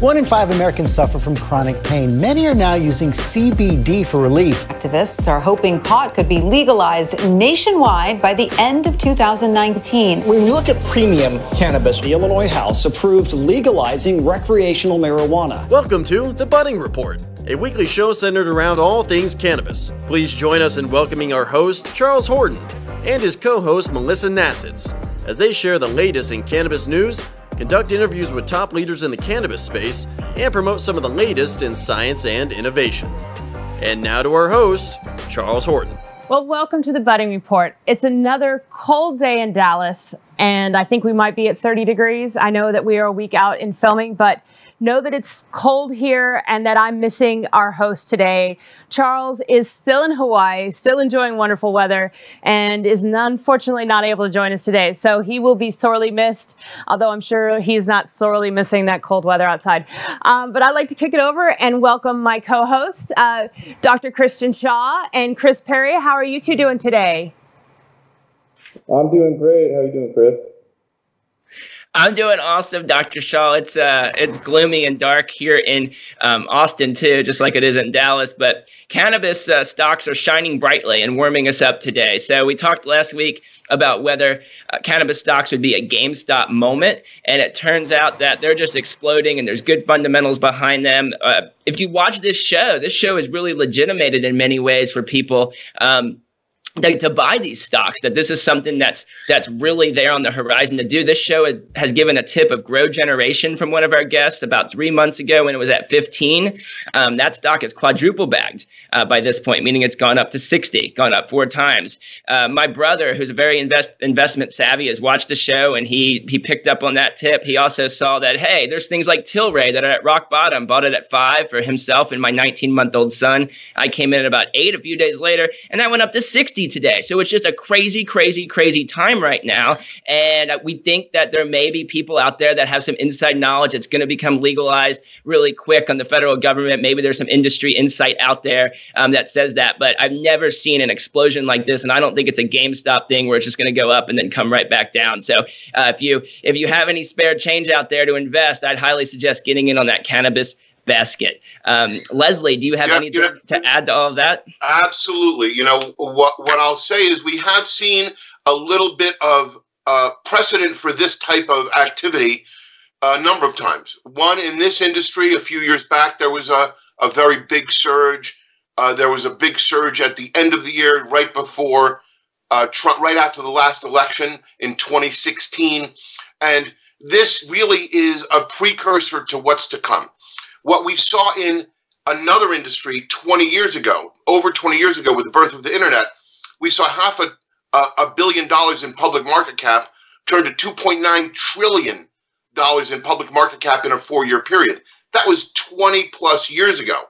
One in five Americans suffer from chronic pain. Many are now using CBD for relief. Activists are hoping pot could be legalized nationwide by the end of 2019. When you look at premium cannabis, the Illinois House approved legalizing recreational marijuana. Welcome to the Budding Report, a weekly show centered around all things cannabis. Please join us in welcoming our host, Charles Horton, and his co host, Melissa Nasits, as they share the latest in cannabis news, conduct interviews with top leaders in the cannabis space, and promote some of the latest in science and innovation. And now to our host, Charles Horton. Well, welcome to the Budding Report. It's another cold day in Dallas, and I think we might be at 30 degrees. I know that we are a week out in filming, but know that it's cold here and that I'm missing our host today. Charles is still in Hawaii, still enjoying wonderful weather, and is unfortunately not able to join us today. So he will be sorely missed, although I'm sure he's not sorely missing that cold weather outside. Um, but I'd like to kick it over and welcome my co host, uh, Dr. Christian Shaw and Chris Perri. How are you two doing today? I'm doing great. How are you doing, Chris? I'm doing awesome, Dr. Shaw. It's uh, it's gloomy and dark here in um, Austin too, just like it is in Dallas. But cannabis uh, stocks are shining brightly and warming us up today. So we talked last week about whether uh, cannabis stocks would be a GameStop moment, and it turns out that they're just exploding, and there's good fundamentals behind them. Uh, if you watch this show, this show is really legitimated in many ways for people. Um, to buy these stocks that this is something that's that's really there on the horizon to do. This show has given a tip of GrowGeneration from one of our guests about three months ago when it was at 15 um, that stock is quadruple bagged uh, by this point meaning it's gone up to 60 gone up four times. Uh, my brother who's a very invest investment savvy has watched the show and he he picked up on that tip. He also saw that hey there's things like tilray that are at rock bottom bought it at five for himself and my 19 month old son. I came in at about eight a few days later and that went up to 60 today. So it's just a crazy, crazy, crazy time right now. And we think that there may be people out there that have some inside knowledge that's going to become legalized really quick on the federal government. Maybe there's some industry insight out there um, that says that. But I've never seen an explosion like this. And I don't think it's a GameStop thing where it's just going to go up and then come right back down. So uh, if you if you have any spare change out there to invest, I'd highly suggest getting in on that cannabis basket. Um, Leslie, do you have yeah, anything you know, to add to all of that? Absolutely. You know what? What I'll say is we have seen a little bit of uh, precedent for this type of activity a number of times. One in this industry, a few years back, there was a a very big surge. Uh, there was a big surge at the end of the year, right before uh, Trump, right after the last election in 2016, and this really is a precursor to what's to come what we saw in another industry 20 years ago, over 20 years ago with the birth of the internet, we saw half a, a, a billion dollars in public market cap turn to 2.9 trillion dollars in public market cap in a four-year period. That was 20 plus years ago.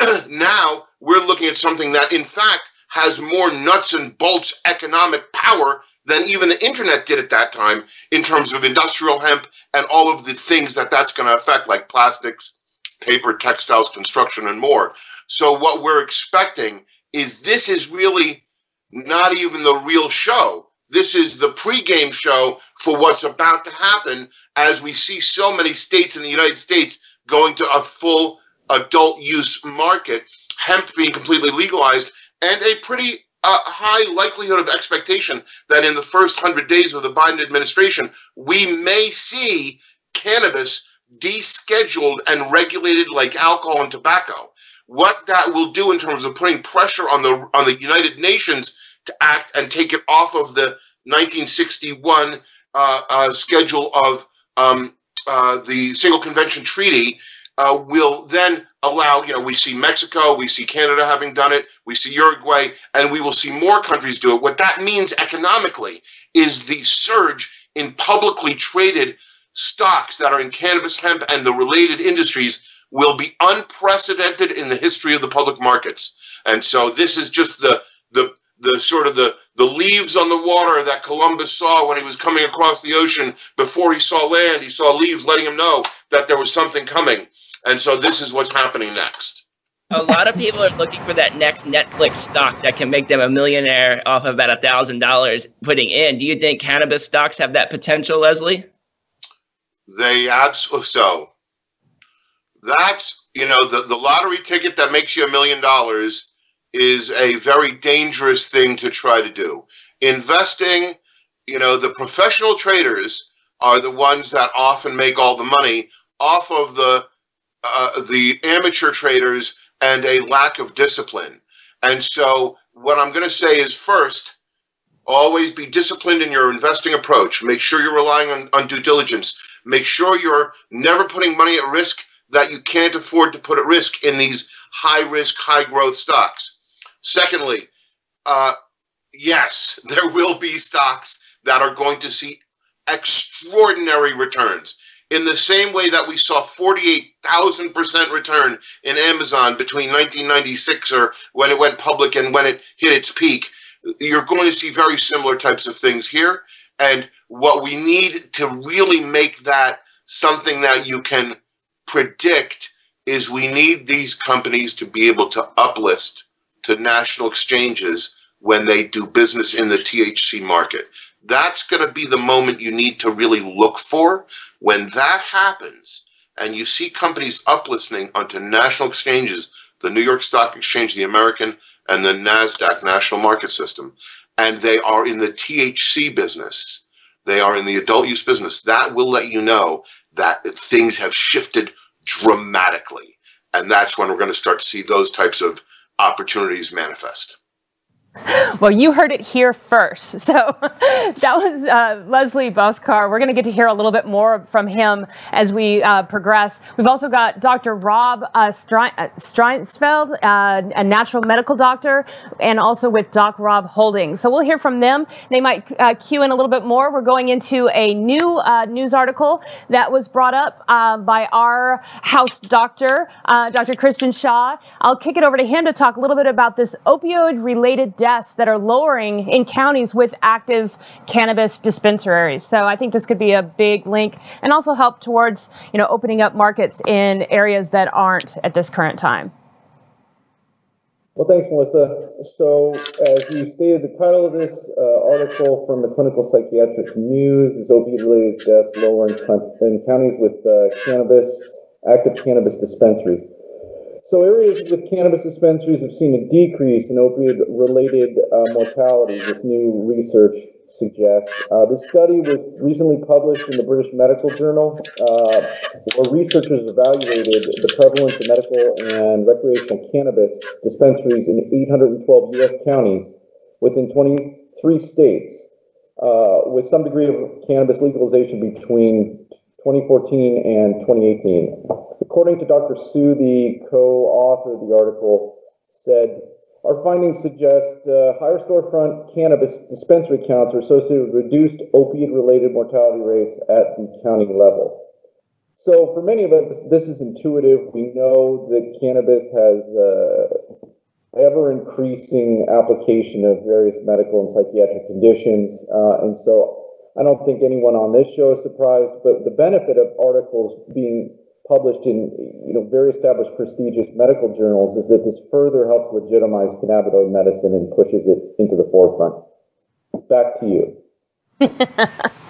now we're looking at something that, in fact, has more nuts and bolts economic power than even the internet did at that time in terms of industrial hemp and all of the things that that's going to affect, like plastics, paper, textiles, construction, and more. So what we're expecting is this is really not even the real show. This is the pregame show for what's about to happen as we see so many states in the United States going to a full adult use market, hemp being completely legalized, and a pretty uh, high likelihood of expectation that in the first 100 days of the Biden administration, we may see cannabis descheduled and regulated like alcohol and tobacco. What that will do in terms of putting pressure on the on the United Nations to act and take it off of the 1961 uh, uh, schedule of um, uh, the Single Convention Treaty uh, will then allow, you know, we see Mexico, we see Canada having done it, we see Uruguay, and we will see more countries do it. What that means economically is the surge in publicly traded stocks that are in cannabis, hemp, and the related industries will be unprecedented in the history of the public markets. And so this is just the the the sort of the the leaves on the water that Columbus saw when he was coming across the ocean before he saw land. He saw leaves letting him know that there was something coming. And so this is what's happening next. A lot of people are looking for that next Netflix stock that can make them a millionaire off of about a thousand dollars putting in. Do you think cannabis stocks have that potential, Leslie? They absolutely so. That's, you know, the, the lottery ticket that makes you a million dollars is a very dangerous thing to try to do. Investing, you know, the professional traders are the ones that often make all the money off of the uh, the amateur traders and a lack of discipline. And so, what I'm going to say is first, always be disciplined in your investing approach. Make sure you're relying on, on due diligence. Make sure you're never putting money at risk that you can't afford to put at risk in these high risk, high growth stocks. Secondly, uh, yes, there will be stocks that are going to see extraordinary returns. In the same way that we saw 48,000% return in Amazon between 1996 or when it went public and when it hit its peak, you're going to see very similar types of things here. And what we need to really make that something that you can predict is we need these companies to be able to uplist to national exchanges when they do business in the THC market. That's going to be the moment you need to really look for. When that happens, and you see companies uplisting onto national exchanges, the New York Stock Exchange, the American, and the NASDAQ national market system, and they are in the THC business, they are in the adult use business, that will let you know that things have shifted dramatically. And that's when we're going to start to see those types of opportunities manifest. Well, you heard it here first. So that was uh, Leslie Bocskor. We're going to get to hear a little bit more from him as we uh, progress. We've also got Dr. Rob uh, Streisfeld, uh, a natural medical doctor, and also with Doc Rob Holdings. So we'll hear from them. They might uh, cue in a little bit more. We're going into a new uh, news article that was brought up uh, by our house doctor, Dr. Christian Shaw. I'll kick it over to him to talk a little bit about this opioid-related deaths that are lowering in counties with active cannabis dispensaries. So I think this could be a big link and also help towards, you know, opening up markets in areas that aren't at this current time. Well, thanks, Melissa. So, as you stated, the title of this uh, article from the Clinical Psychiatric News is opioid-related deaths lower in, in counties with uh, cannabis, active cannabis dispensaries. So areas with cannabis dispensaries have seen a decrease in opioid-related uh, mortality, this new research suggests. Uh, this study was recently published in the British Medical Journal, uh, where researchers evaluated the prevalence of medical and recreational cannabis dispensaries in 812 U.S. counties within 23 states, uh, with some degree of cannabis legalization between 2014 and 2018. According to Dr. Sue, the co-author of the article, said, our findings suggest uh, higher storefront cannabis dispensary counts are associated with reduced opiate-related mortality rates at the county level. So for many of us, this is intuitive. We know that cannabis has uh, ever increasing application of various medical and psychiatric conditions. Uh, and so I don't think anyone on this show is surprised, but the benefit of articles being published in you know very established prestigious medical journals is that this further helps legitimize cannabinoid medicine and pushes it into the forefront. Back to you.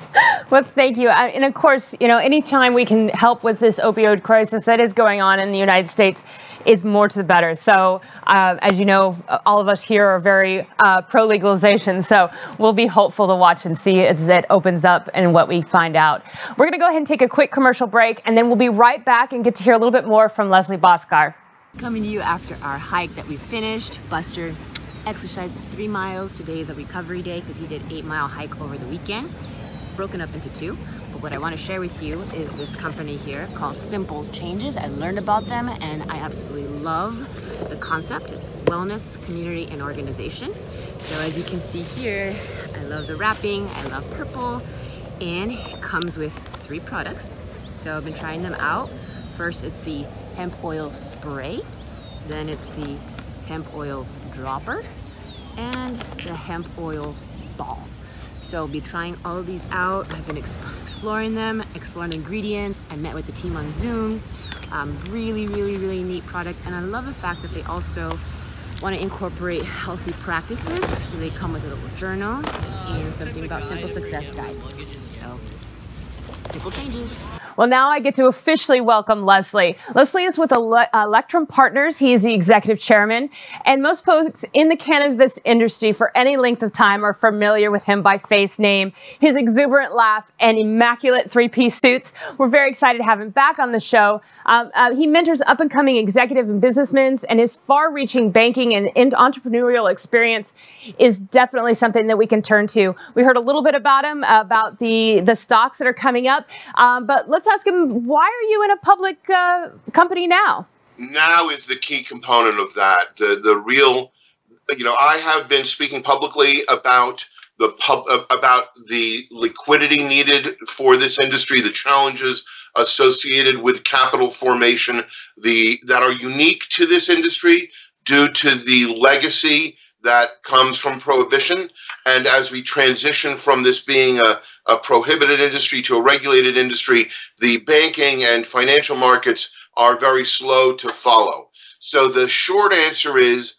well, thank you. And of course, you know, anytime we can help with this opioid crisis that is going on in the United States, is more to the better. So, uh, as you know, all of us here are very uh, pro legalization. So, we'll be hopeful to watch and see as it opens up and what we find out. We're going to go ahead and take a quick commercial break, and then we'll be right back and get to hear a little bit more from Leslie Bocskor. Coming to you after our hike that we finished. Buster exercises three miles. Today is a recovery day because he did eight mile hike over the weekend broken up into two. But what I want to share with you is this company here called Simple Changes. I learned about them and I absolutely love the concept. It's wellness, community, and organization. So as you can see here, I love the wrapping. I love purple and it comes with three products. So I've been trying them out. First, it's the hemp oil spray. Then it's the hemp oil dropper and the hemp oil. So I'll be trying all of these out. I've been exploring them, exploring ingredients. I met with the team on Zoom. Um, really, really, really neat product. And I love the fact that they also want to incorporate healthy practices. So they come with a little journal and something about simple success guide. So simple changes. Well, now I get to officially welcome Leslie. Leslie is with Ele- Electrum Partners. He is the executive chairman, and most folks in the cannabis industry for any length of time are familiar with him by face name, his exuberant laugh, and immaculate three piece suits. We're very excited to have him back on the show. Um, uh, he mentors up and coming executive and businessmen, and his far reaching banking and entrepreneurial experience is definitely something that we can turn to. We heard a little bit about him, about the, the stocks that are coming up, um, but let's ask him why are you in a public uh, company now? Now is the key component of that. The, the real, you know, I have been speaking publicly about the pub about the liquidity needed for this industry, the challenges associated with capital formation, the that are unique to this industry due to the legacy that comes from prohibition. And as we transition from this being a, a prohibited industry to a regulated industry, the banking and financial markets are very slow to follow. So the short answer is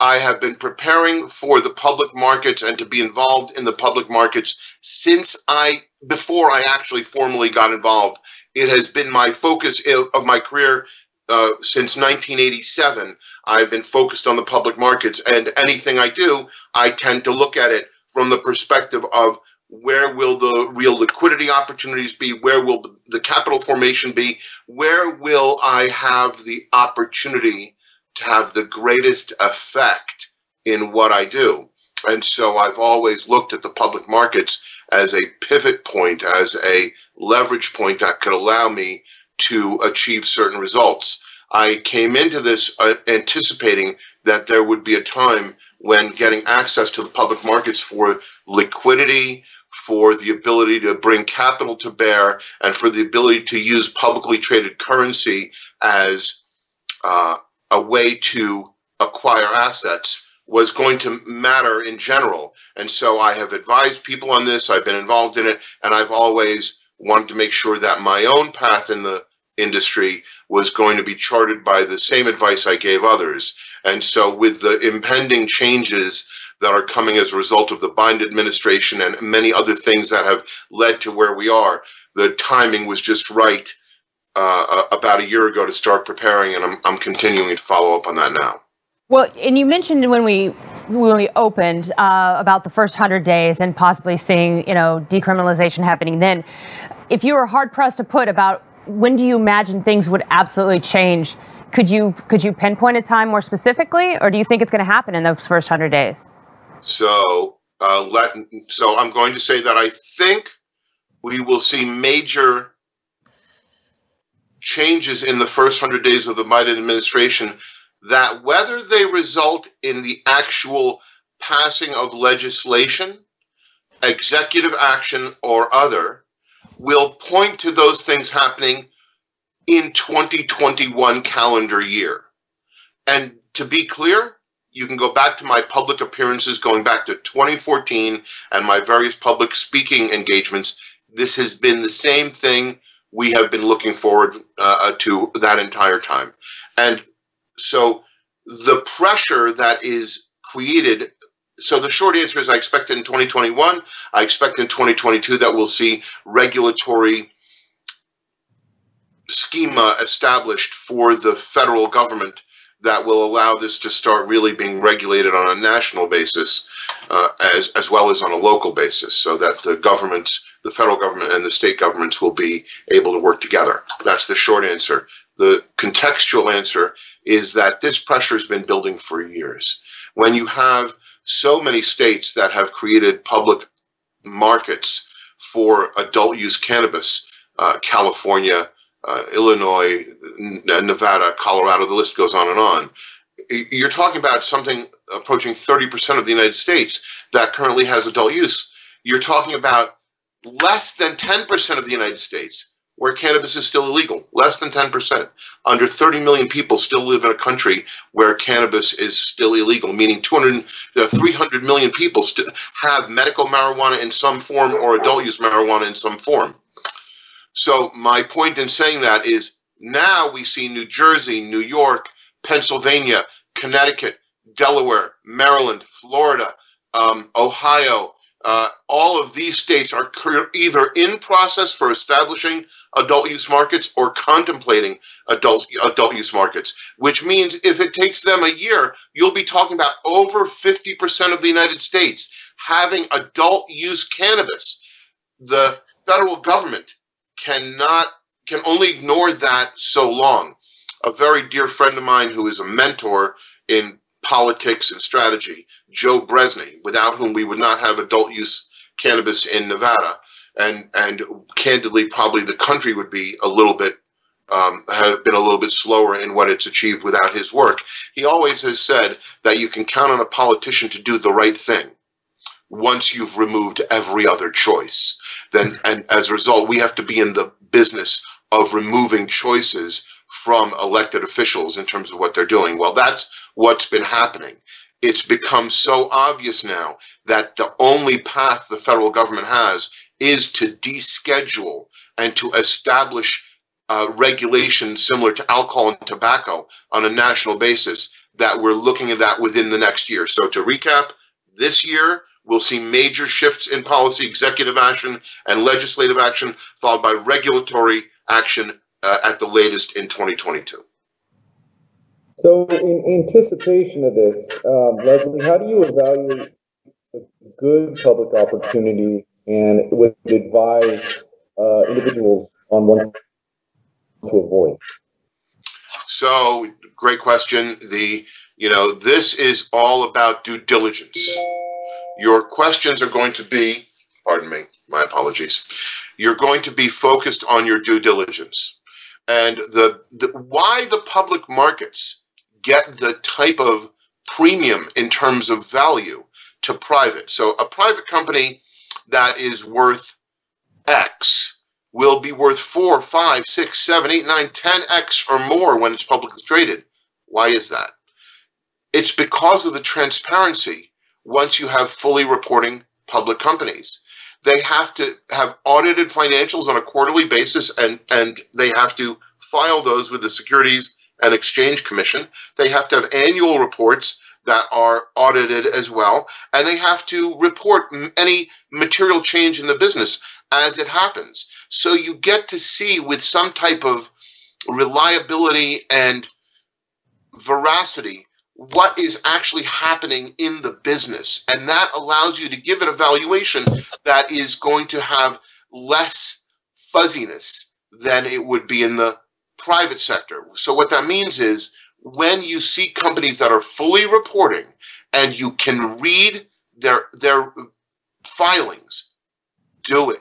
I have been preparing for the public markets and to be involved in the public markets since I, before I actually formally got involved. It has been my focus of my career uh, since 1987. I've been focused on the public markets, and anything I do, I tend to look at it from the perspective of where will the real liquidity opportunities be? Where will the capital formation be? Where will I have the opportunity to have the greatest effect in what I do? And so I've always looked at the public markets as a pivot point, as a leverage point that could allow me to achieve certain results. I came into this uh, anticipating that there would be a time when getting access to the public markets for liquidity, for the ability to bring capital to bear, and for the ability to use publicly traded currency as uh, a way to acquire assets was going to matter in general. And so I have advised people on this, I've been involved in it, and I've always wanted to make sure that my own path in the industry was going to be charted by the same advice I gave others. And so, with the impending changes that are coming as a result of the Biden administration and many other things that have led to where we are, the timing was just right uh, about a year ago to start preparing, and I'm, I'm continuing to follow up on that now. Well, and you mentioned when we when we opened uh, about the first hundred days and possibly seeing you know decriminalization happening then. If you were hard pressed to put about when do you imagine things would absolutely change? Could you could you pinpoint a time more specifically, or do you think it's going to happen in those first hundred days? So uh, let so I'm going to say that I think we will see major changes in the first hundred days of the Biden administration. That whether they result in the actual passing of legislation, executive action, or other, will point to those things happening in 2021 calendar year. And to be clear, you can go back to my public appearances going back to 2014 and my various public speaking engagements. This has been the same thing we have been looking forward uh, to that entire time. And so the pressure that is created so the short answer is I expect in 2021, I expect in 2022 that we'll see regulatory schema established for the federal government that will allow this to start really being regulated on a national basis uh, as, as well as on a local basis so that the governments, the federal government and the state governments will be able to work together. That's the short answer. The contextual answer is that this pressure has been building for years. When you have so many states that have created public markets for adult use cannabis uh, California, uh, Illinois, Nevada, Colorado, the list goes on and on. You're talking about something approaching 30% of the United States that currently has adult use. You're talking about less than 10% of the United States where cannabis is still illegal, less than 10%. Under 30 million people still live in a country where cannabis is still illegal, meaning 200, uh, 300 million people st- have medical marijuana in some form or adult use marijuana in some form. So, my point in saying that is now we see New Jersey, New York, Pennsylvania, Connecticut, Delaware, Maryland, Florida, um, Ohio, Uh, all of these states are either in process for establishing adult use markets or contemplating adult adult use markets. Which means if it takes them a year, you'll be talking about over 50% of the United States having adult use cannabis. The federal government cannot can only ignore that so long. A very dear friend of mine who is a mentor in politics and strategy, Joe Brezny, without whom we would not have adult use cannabis in Nevada. And, and candidly, probably the country would be a little bit, um, have been a little bit slower in what it's achieved without his work. He always has said that you can count on a politician to do the right thing once you've removed every other choice. Then, and as a result, we have to be in the business of removing choices from elected officials in terms of what they're doing. Well, that's what's been happening. It's become so obvious now that the only path the federal government has is to deschedule and to establish uh, regulation similar to alcohol and tobacco on a national basis that we're looking at that within the next year. So to recap, this year we'll see major shifts in policy, executive action, and legislative action, followed by regulatory action uh, at the latest in 2022. So, in anticipation of this, um, Leslie, how do you evaluate a good public opportunity and would advise uh, individuals on what to avoid? So, great question. The you know this is all about due diligence. Your questions are going to be, pardon me, my apologies. You're going to be focused on your due diligence and the, the why the public markets get the type of premium in terms of value to private. So a private company that is worth X will be worth four, five, six, seven, eight, nine, ten X or more when it's publicly traded. Why is that? It's because of the transparency once you have fully reporting public companies. They have to have audited financials on a quarterly basis and, and they have to file those with the Securities and Exchange Commission. They have to have annual reports that are audited as well, and they have to report any material change in the business as it happens. So you get to see with some type of reliability and veracity what is actually happening in the business. And that allows you to give it a valuation that is going to have less fuzziness than it would be in the private sector. So what that means is when you see companies that are fully reporting and you can read their their filings, do it.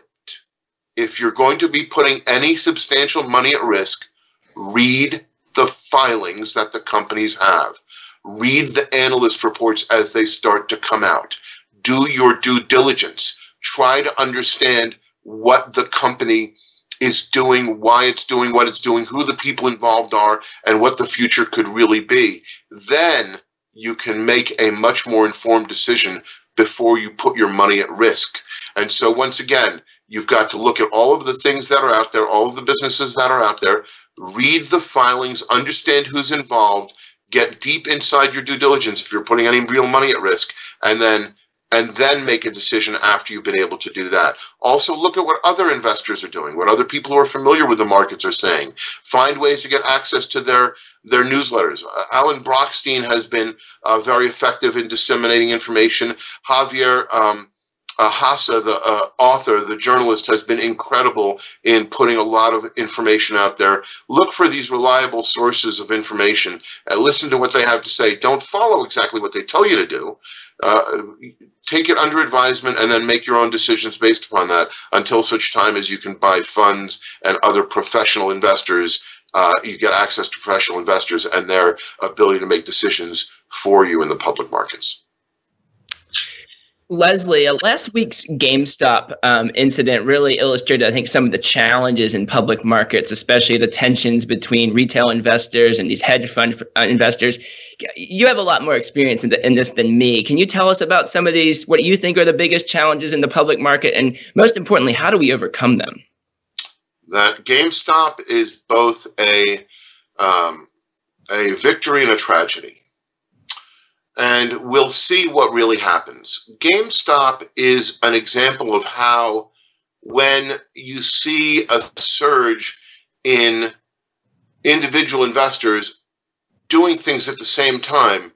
If you're going to be putting any substantial money at risk, read the filings that the companies have. Read the analyst reports as they start to come out. Do your due diligence. Try to understand what the company is doing, why it's doing what it's doing, who the people involved are, and what the future could really be. Then you can make a much more informed decision before you put your money at risk. And so, once again, you've got to look at all of the things that are out there, all of the businesses that are out there, read the filings, understand who's involved, get deep inside your due diligence if you're putting any real money at risk, and then and then make a decision after you've been able to do that. Also, look at what other investors are doing, what other people who are familiar with the markets are saying. Find ways to get access to their their newsletters. Uh, Alan Brochstein has been uh, very effective in disseminating information. Javier um, uh, Hasse, the uh, author, the journalist, has been incredible in putting a lot of information out there. Look for these reliable sources of information and listen to what they have to say. Don't follow exactly what they tell you to do. Uh, take it under advisement and then make your own decisions based upon that until such time as you can buy funds and other professional investors. Uh, you get access to professional investors and their ability to make decisions for you in the public markets. Leslie, uh, last week's GameStop um, incident really illustrated, I think, some of the challenges in public markets, especially the tensions between retail investors and these hedge fund uh, investors. You have a lot more experience in, the, in, this than me. Can you tell us about some of these, what you think are the biggest challenges in the public market? And most importantly, how do we overcome them? That GameStop is both a, um, a victory and a tragedy and we'll see what really happens. GameStop is an example of how, when you see a surge in individual investors doing things at the same time,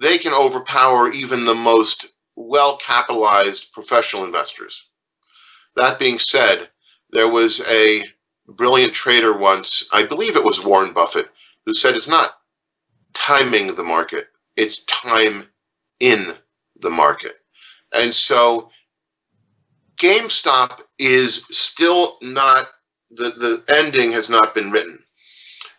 they can overpower even the most well capitalized professional investors. That being said, there was a brilliant trader once, I believe it was Warren Buffett, who said it's not timing the market, it's time in the market. And so GameStop is still not, the, the ending has not been written.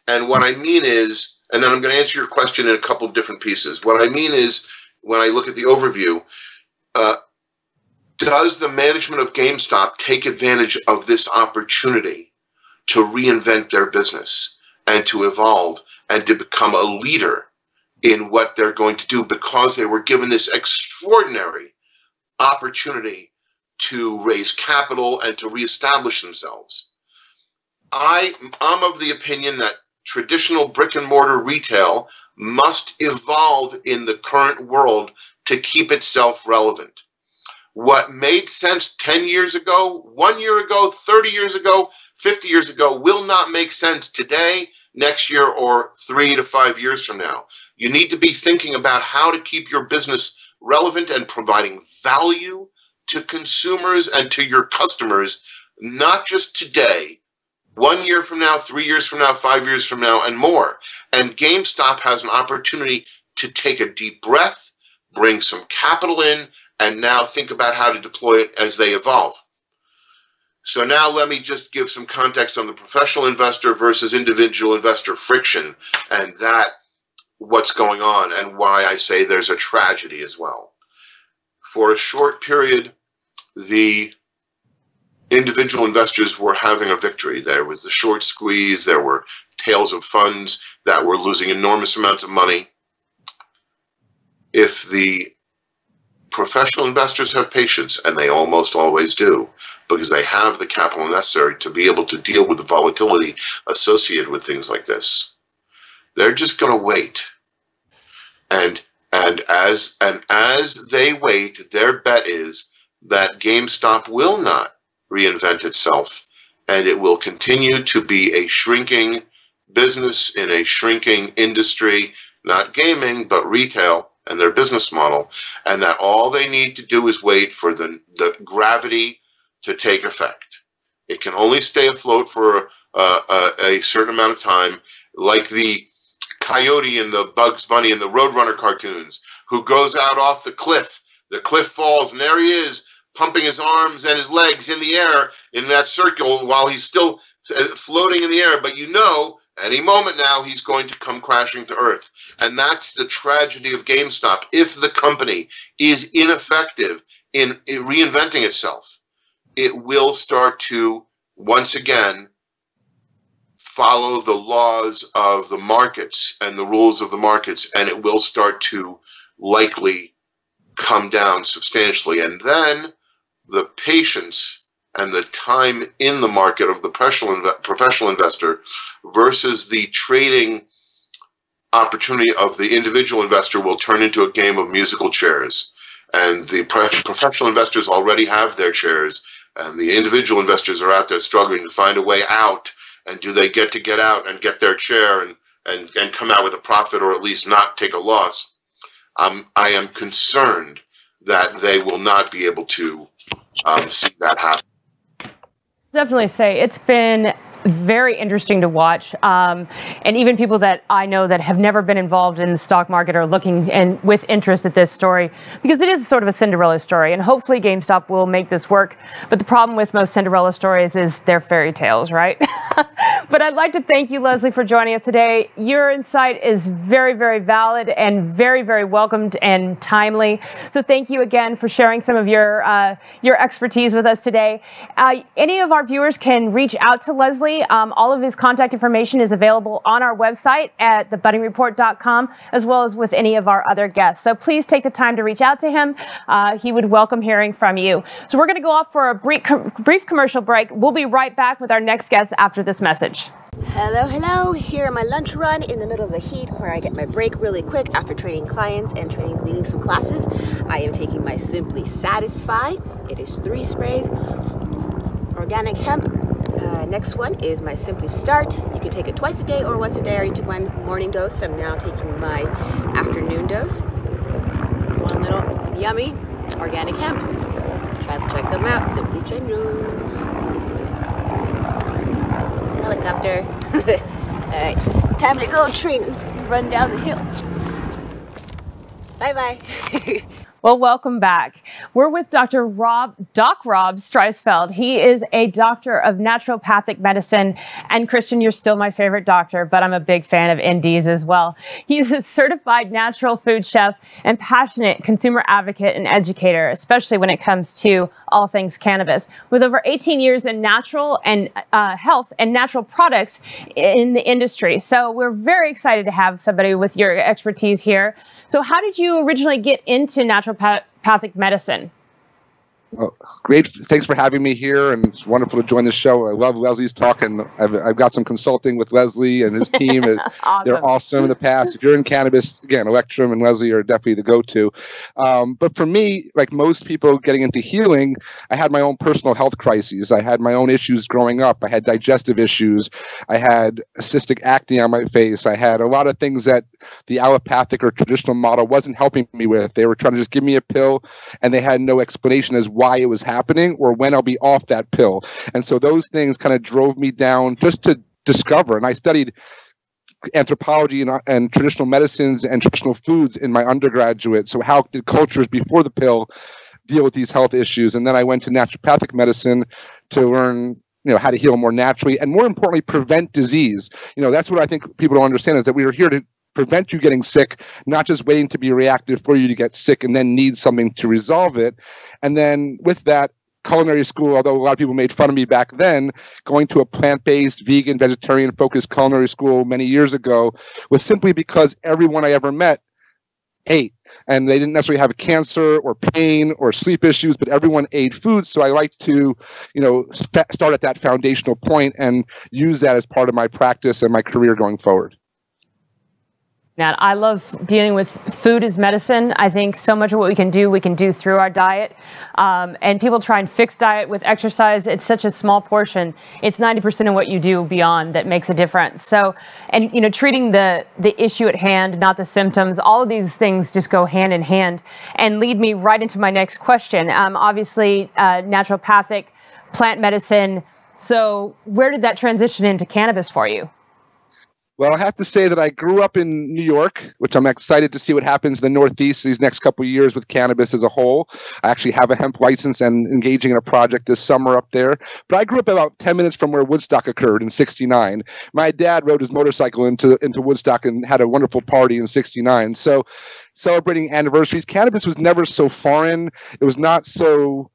And what I mean is, and then I'm going to answer your question in a couple of different pieces. What I mean is, when I look at the overview, uh, does the management of GameStop take advantage of this opportunity to reinvent their business and to evolve and to become a leader in what they're going to do because they were given this extraordinary opportunity to raise capital and to reestablish themselves? I, I'm of the opinion that traditional brick and mortar retail must evolve in the current world to keep itself relevant. What made sense 10 years ago, one year ago, 30 years ago, 50 years ago will not make sense today, next year, or three to five years from now. You need to be thinking about how to keep your business relevant and providing value to consumers and to your customers, not just today, one year from now, three years from now, five years from now, and more. And GameStop has an opportunity to take a deep breath, bring some capital in, and now think about how to deploy it as they evolve. So now let me just give some context on the professional investor versus individual investor friction and that what's going on and why I say there's a tragedy as well. For a short period, the individual investors were having a victory. There was the short squeeze, there were tails of funds that were losing enormous amounts of money. If the professional investors have patience, and they almost always do, because they have the capital necessary to be able to deal with the volatility associated with things like this. They're just going to wait. And and as and as they wait, their bet is that GameStop will not reinvent itself and it will continue to be a shrinking business in a shrinking industry, not gaming, but retail and their business model, and that all they need to do is wait for the, the gravity to take effect. It can only stay afloat for uh, a, a, certain amount of time, like the coyote in the Bugs Bunny and the Roadrunner cartoons, who goes out off the cliff. The cliff falls, and there he is, pumping his arms and his legs in the air in that circle while he's still uh, floating in the air. But you know, any moment now, he's going to come crashing to earth. And that's the tragedy of GameStop. If the company is ineffective in, in reinventing itself, it will start to once again follow the laws of the markets and the rules of the markets, and it will start to likely come down substantially. And then the patience and the time in the market of the professional, inv- professional investor versus the trading opportunity of the individual investor will turn into a game of musical chairs. And the professional investors already have their chairs, and the individual investors are out there struggling to find a way out. And do they get to get out and get their chair and, and, and come out with a profit or at least not take a loss? Um, I am concerned that they will not be able to um, see that happen. Definitely say it's been very interesting to watch. Um, and even people that I know that have never been involved in the stock market are looking and with interest at this story because it is sort of a Cinderella story. And hopefully GameStop will make this work. But the problem with most Cinderella stories is they're fairy tales, right? but I'd like to thank you, Leslie, for joining us today. Your insight is very, very valid and very, very welcomed and timely. So thank you again for sharing some of your uh, your expertise with us today. Uh, any of our viewers can reach out to Leslie um, all of his contact information is available on our website at thebuddingreport.com, as well as with any of our other guests. So please take the time to reach out to him. Uh, he would welcome hearing from you. So we're going to go off for a brief, brief commercial break. We'll be right back with our next guest after this message. Hello, hello. Here in my lunch run in the middle of the heat where I get my break really quick after training clients and training leading some classes. I am taking my Simply Satisfy. It is three sprays, organic hemp. Uh, next one is my Simply Start. You can take it twice a day or once a day. I already took my morning dose. I'm now taking my afternoon dose. One little yummy organic hemp. Try to check them out. Simply Generous helicopter. All right, time to go train and run down the hill. Bye bye. Well, welcome back. We're with Dr. Rob, Doc Rob Streisfeld. He is a doctor of naturopathic medicine. And Christian, you're still my favorite doctor, but I'm a big fan of NDs as well. He's a certified natural food chef and passionate consumer advocate and educator, especially when it comes to all things cannabis. With over 18 years in natural and uh, health and natural products in the industry. So we're very excited to have somebody with your expertise here. So how did you originally get into natural naturopathic medicine. Well, great. Thanks for having me here, and it's wonderful to join the show. I love Leslie's talk, and I've, I've got some consulting with Leslie and his team. awesome. They're awesome in the past. If you're in cannabis, again, Electrum and Leslie are definitely the go-to. Um, but for me, like most people getting into healing, I had my own personal health crises. I had my own issues growing up. I had digestive issues. I had cystic acne on my face. I had a lot of things that the allopathic or traditional model wasn't helping me with. They were trying to just give me a pill, and they had no explanation as why it was happening or when I'll be off that pill. And so those things kind of drove me down just to discover. And I studied anthropology and, and traditional medicines and traditional foods in my undergraduate. So how did cultures before the pill deal with these health issues? And then I went to naturopathic medicine to learn you know how to heal more naturally and more importantly prevent disease you know that's what i think people don't understand is that we are here to prevent you getting sick, not just waiting to be reactive for you to get sick and then need something to resolve it. And then with that, culinary school, although a lot of people made fun of me back then, going to a plant based, vegan, vegetarian focused culinary school many years ago was simply because everyone I ever met ate. And they didn't necessarily have cancer or pain or sleep issues, but everyone ate food. So I like to, you know, start at that foundational point and use that as part of my practice and my career going forward that. I love dealing with food as medicine. I think so much of what we can do, we can do through our diet. Um, and people try and fix diet with exercise. It's such a small portion. It's 90% of what you do beyond that makes a difference. So, and you know, treating the the issue at hand, not the symptoms. All of these things just go hand in hand and lead me right into my next question. Um, obviously, uh, naturopathic, plant medicine. So, where did that transition into cannabis for you? Well, I have to say that I grew up in New York, which I'm excited to see what happens in the Northeast these next couple of years with cannabis as a whole. I actually have a hemp license and engaging in a project this summer up there. But I grew up about 10 minutes from where Woodstock occurred in 69. My dad rode his motorcycle into, into Woodstock and had a wonderful party in 69. So celebrating anniversaries, cannabis was never so foreign. It was not so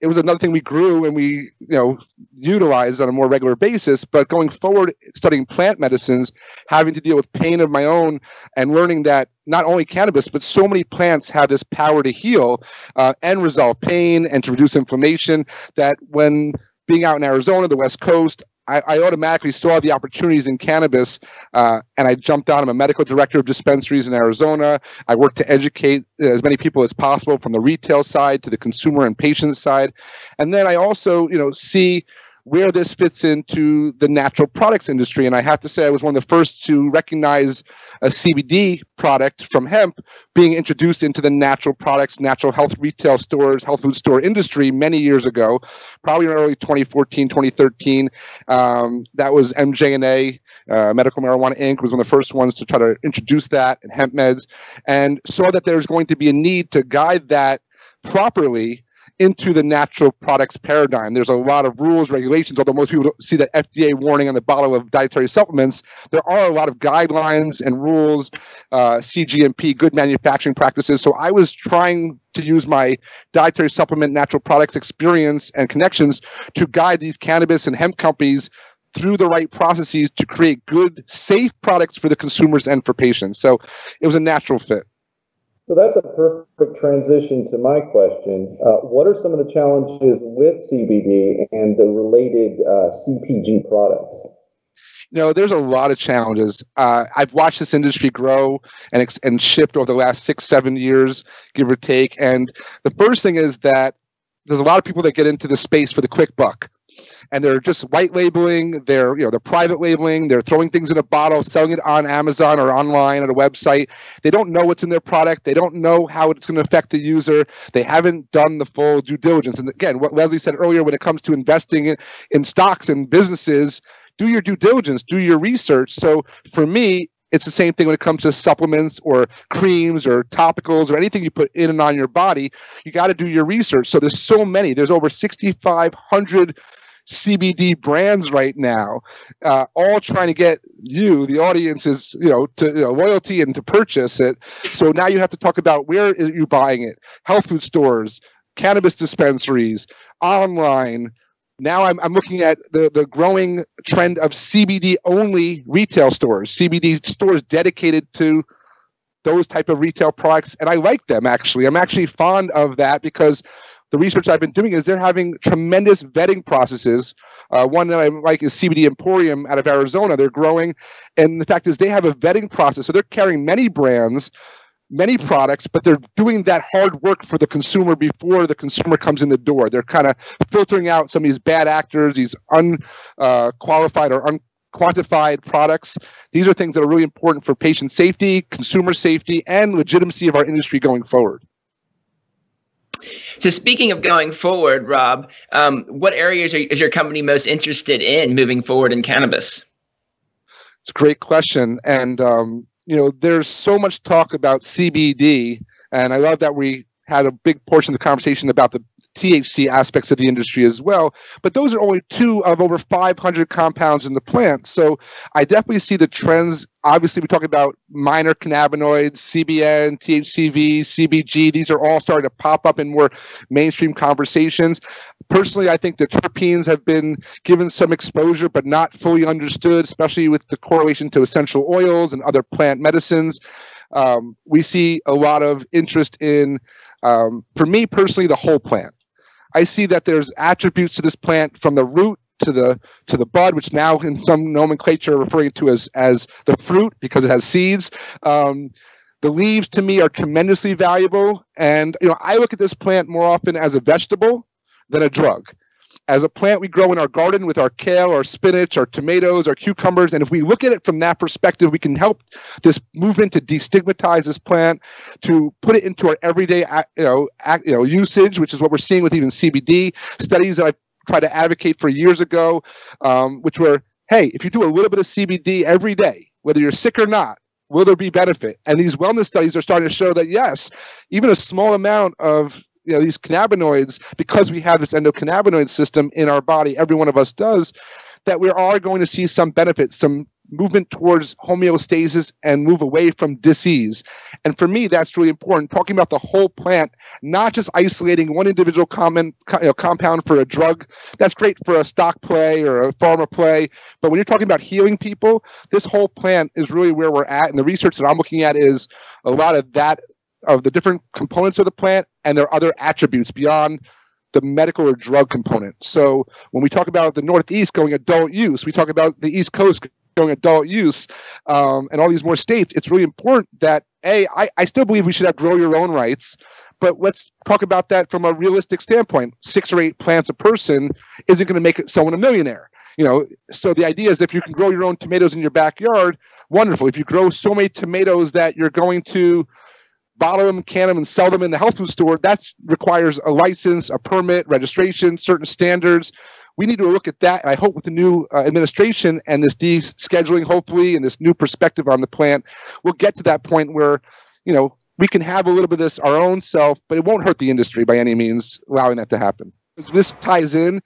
it was another thing we grew and we you know utilized on a more regular basis but going forward studying plant medicines having to deal with pain of my own and learning that not only cannabis but so many plants have this power to heal uh, and resolve pain and to reduce inflammation that when being out in arizona the west coast I, I, automatically saw the opportunities in cannabis uh, and I jumped on. I'm a medical director of dispensaries in Arizona. I work to educate as many people as possible from the retail side to the consumer and patient side. And then I also, you know, see where this fits into the natural products industry. And I have to say, I was one of the first to recognize a CBD product from hemp being introduced into the natural products, natural health retail stores, health food store industry many years ago, probably in early 2014, 2013. Um, that was MJNA. Uh, Medical Marijuana Inc. was one of the first ones to try to introduce that in hemp meds and saw that there's going to be a need to guide that properly into the natural products paradigm. There's a lot of rules, regulations, although most people don't see the FDA warning on the bottle of dietary supplements. There are a lot of guidelines and rules, uh, CGMP, good manufacturing practices. So I was trying to use my dietary supplement, natural products experience and connections to guide these cannabis and hemp companies through the right processes to create good, safe products for the consumers and for patients. So it was a natural fit. So that's a perfect transition to my question. Uh, what are some of the challenges with CBD and the related uh, CPG products? you know, there's a lot of challenges. Uh, I've watched this industry grow and ex- and shift over the last six, seven years, give or take. And the first thing is that there's a lot of people that get into the space for the quick buck and they're just white labeling they're you know they're private labeling they're throwing things in a bottle selling it on amazon or online at a website they don't know what's in their product they don't know how it's going to affect the user they haven't done the full due diligence and again what leslie said earlier when it comes to investing in, in stocks and businesses do your due diligence do your research so for me it's the same thing when it comes to supplements or creams or topicals or anything you put in and on your body. You got to do your research. So there's so many. There's over 6,500 CBD brands right now, uh, all trying to get you, the audiences, you know, to you know, loyalty and to purchase it. So now you have to talk about where are you buying it? Health food stores, cannabis dispensaries, online. Now I'm, I'm looking at the, the growing trend of CBD only retail stores, CBD stores dedicated to those type of retail products, and I like them actually. I'm actually fond of that because the research I've been doing is they're having tremendous vetting processes. Uh, one that I like is CBD Emporium out of Arizona. They're growing, and the fact is they have a vetting process. So they're carrying many brands, many products, but they're doing that hard work for the consumer before the consumer comes in the door. They're kind of filtering out some of these bad actors, these unqualified uh, or un quantified products. These are things that are really important for patient safety, consumer safety, and legitimacy of our industry going forward. So, speaking of going forward, Rob, um, what areas are, is your company most interested in moving forward in cannabis? It's a great question, and um, you know, there's so much talk about CBD, and I love that we had a big portion of the conversation about the THC aspects of the industry as well. But those are only two of over 500 compounds in the plant. So I definitely see the trends. Obviously, we're talking about minor cannabinoids, CBN, THCV, CBG. These are all starting to pop up in more mainstream conversations. Personally, I think the terpenes have been given some exposure, but not fully understood, especially with the correlation to essential oils and other plant medicines. Um, we see a lot of interest in, um, for me personally, the whole plant. I see that there's attributes to this plant from the root to the to the bud, which now in some nomenclature are referring to as as the fruit because it has seeds. Um, the leaves to me are tremendously valuable, and you know I look at this plant more often as a vegetable than a drug as a plant we grow in our garden with our kale, our spinach, our tomatoes, our cucumbers. And if we look at it from that perspective, we can help this movement to destigmatize this plant, to put it into our everyday you know, you know, usage, which is what we're seeing with even CBD studies that I tried to advocate for years ago, um, which were, hey, if you do a little bit of CBD every day, whether you're sick or not, will there be benefit? And these wellness studies are starting to show that yes, even a small amount of you know these cannabinoids because we have this endocannabinoid system in our body every one of us does that we are going to see some benefit some movement towards homeostasis and move away from disease. And for me that's really important. Talking about the whole plant not just isolating one individual common, you know, compound for a drug that's great for a stock play or a pharma play. But when you're talking about healing people this whole plant is really where we're at. And the research that i'm looking at is a lot of that of the different components of the plant and their other attributes beyond the medical or drug component. So when we talk about the Northeast going adult use, we talk about the East Coast going adult use, um, and all these more states. It's really important that a I, I still believe we should have grow your own rights, but let's talk about that from a realistic standpoint. Six or eight plants a person isn't going to make someone a millionaire. You know, so the idea is if you can grow your own tomatoes in your backyard, wonderful. If you grow so many tomatoes that you're going to bottle them, can them, and sell them in the health food store, that requires a license, a permit, registration, certain standards. We need to look at that. and I hope with the new uh, administration and this descheduling, hopefully, and this new perspective on the plant, we'll get to that point where, you know, we can have a little bit of this our own self, but it won't hurt the industry by any means, allowing that to happen. This ties in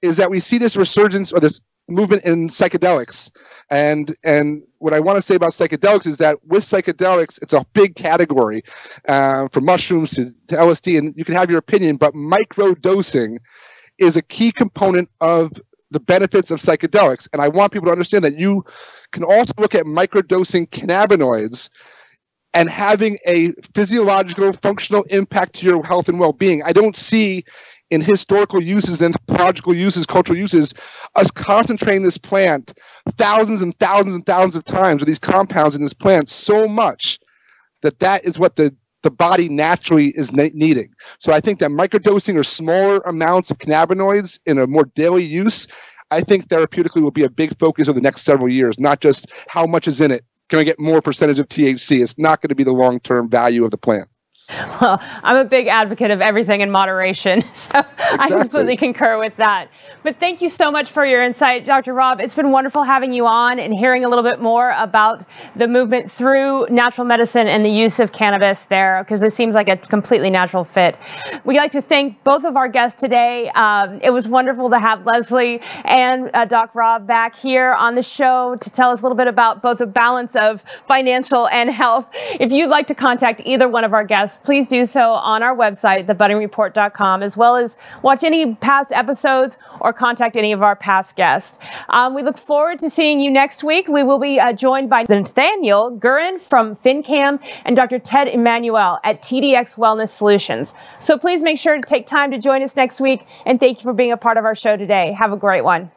is that we see this resurgence or this movement in psychedelics. And and what I want to say about psychedelics is that with psychedelics, it's a big category, uh, from mushrooms to, to LSD, and you can have your opinion, but micro dosing is a key component of the benefits of psychedelics. And I want people to understand that you can also look at microdosing cannabinoids and having a physiological, functional impact to your health and well being. I don't see in historical uses, anthropological uses, cultural uses, us concentrating this plant thousands and thousands and thousands of times with these compounds in this plant so much that that is what the the body naturally is needing. So I think that microdosing or smaller amounts of cannabinoids in a more daily use, I think therapeutically will be a big focus over the next several years, not just how much is in it. Can I get more percentage of THC? It's not going to be the long term value of the plant. Well, I'm a big advocate of everything in moderation, so exactly. I completely concur with that. But thank you so much for your insight, Dr. Rob. It's been wonderful having you on and hearing a little bit more about the movement through natural medicine and the use of cannabis there, because it seems like a completely natural fit. We'd like to thank both of our guests today. Um, it was wonderful to have Leslie and uh, Doc Rob back here on the show to tell us a little bit about both the balance of financial and health. If you'd like to contact either one of our guests, please do so on our website, thebuddingreport.com, as well as watch any past episodes or contact any of our past guests. Um, we look forward to seeing you next week. We will be uh, joined by Nathaniel Gurin from FinCam and Dr. Ted Emanuel at TDX Wellness Solutions. So please make sure to take time to join us next week. And thank you for being a part of our show today. Have a great one.